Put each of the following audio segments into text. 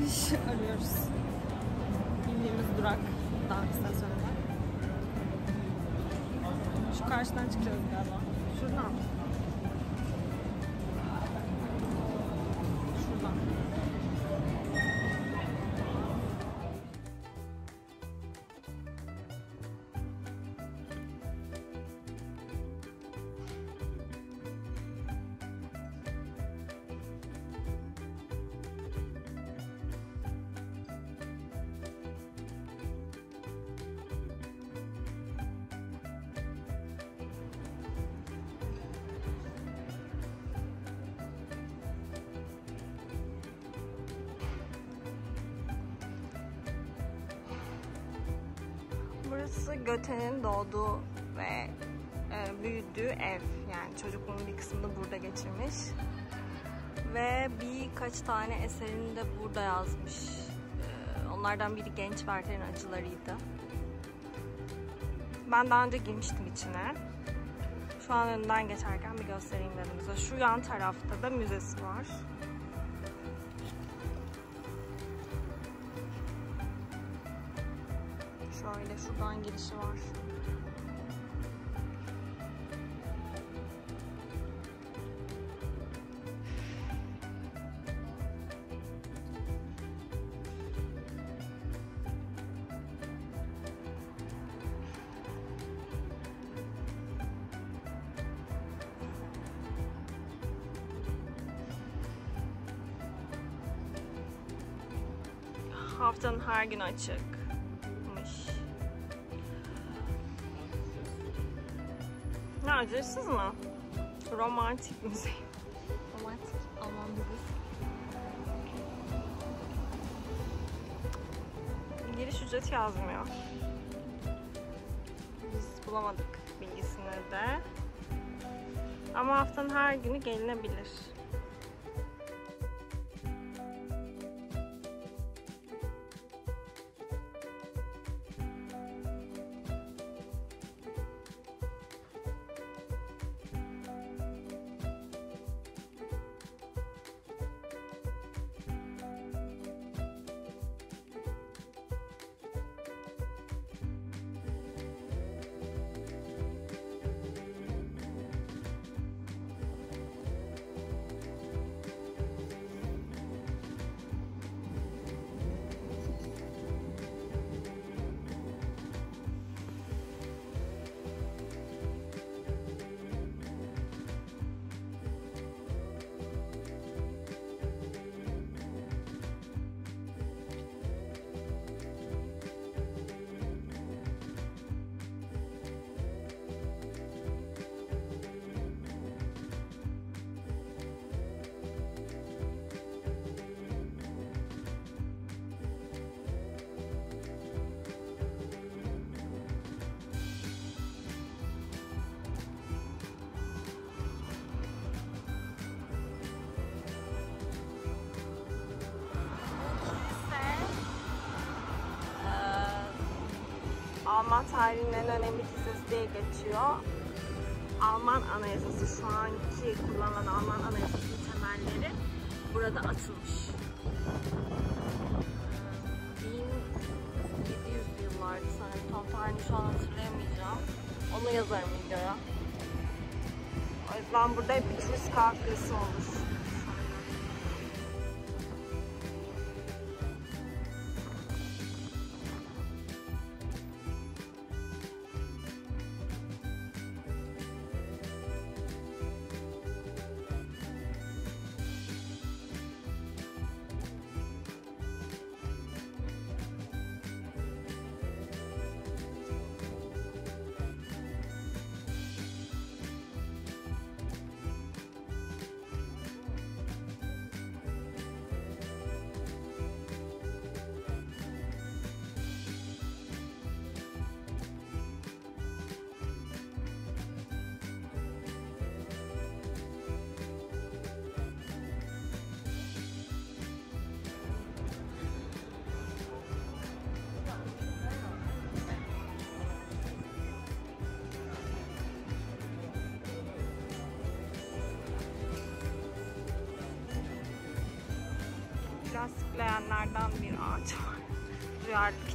Çıkış arıyoruz. Bindiğimiz durak Dağ istasyonunda. Şu karşıdan çıkacağız galiba. Şuradan. Burası Göte'nin doğduğu ve e, büyüdüğü ev. Yani çocukluğunun bir kısmını burada geçirmiş. Ve birkaç tane eserini de burada yazmış. E, onlardan biri Genç Werther'in acılarıydı. Ben daha önce girmiştim içine. Şu an önünden geçerken bir göstereyim dedim size. Şu yan tarafta da müzesi var. Şöyle şuradan girişi var. Haftanın her gün açıkmış. Ücretsiz mi? Romantik müze. Romantik Alman müzesi. Giriş ücreti yazmıyor. Biz bulamadık bilgisini de. Ama haftanın her günü gelinebilir. Alman tarihinin önemli kilisesi diye geçiyor. Alman anayasası, şu anki kullanılan Alman anayasasının temelleri burada atılmış. Ee, 1700 yıllardı sanırım. Tam tarihini şu an hatırlayamayacağım. Onu yazarım videoya. O yüzden burada hep bir turist kahvesi olur. Plastikleyenlerden bir ağaç var. Duyarlılık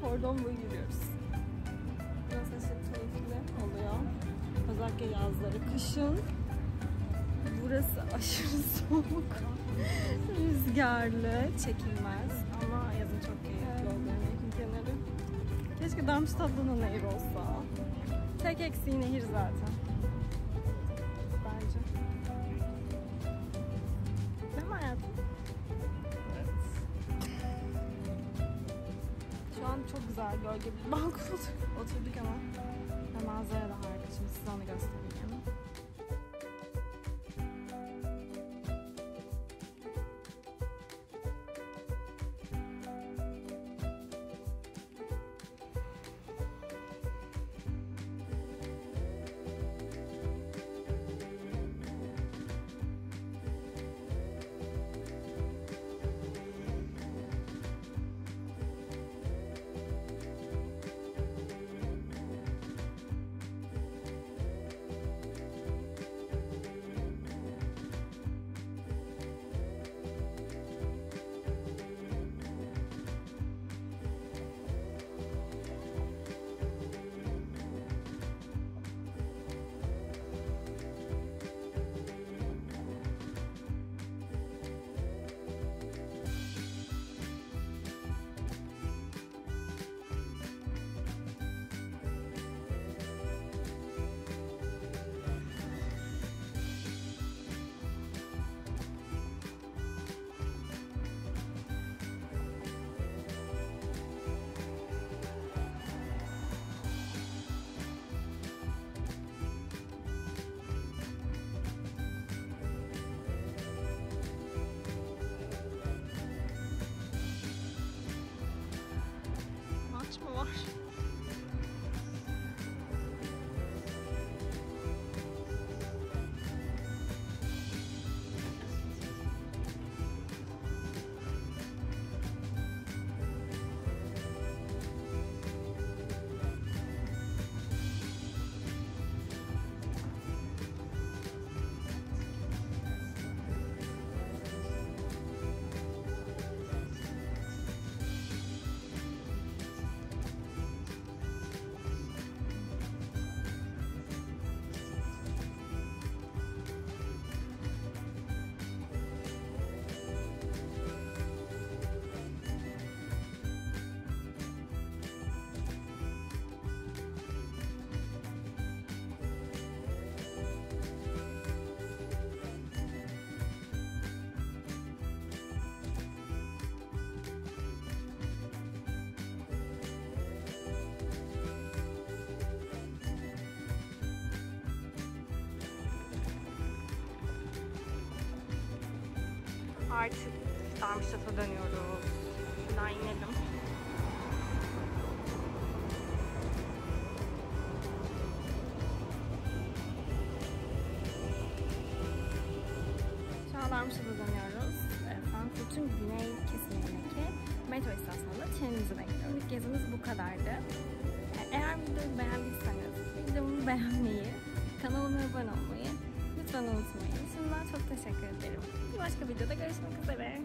kordon boyu yürüyoruz. Burası aşırı keyifli oluyor. Özellikle yazları. Kışın burası aşırı soğuk. Rüzgarlı, çekilmez. Ama yazın çok keyifli oluyor nehrin kenarı. Keşke Darmstadt'ta da nehir olsa. Tek eksiği nehir zaten. Bence. Değil mi hayatım? Şu an çok güzel gölge bir balkonda oturduk ama ve manzara da harika. Şimdi size onu göstereyim. Artık Darmstadt'a dönüyoruz. Şuradan inelim. Darmstadt'a dönüyoruz. E, Frankfurt'un güney kesimindeki metro istasyonunda trenimizi bekliyoruz. İlk gezimiz bu kadardı. E, Eğer videoyu beğendiyseniz videomu beğenmeyi, kanalıma abone olmayı lütfen unutmayın. Şimdiden çok teşekkür ederim. Bir başka videoda görüşmek üzere.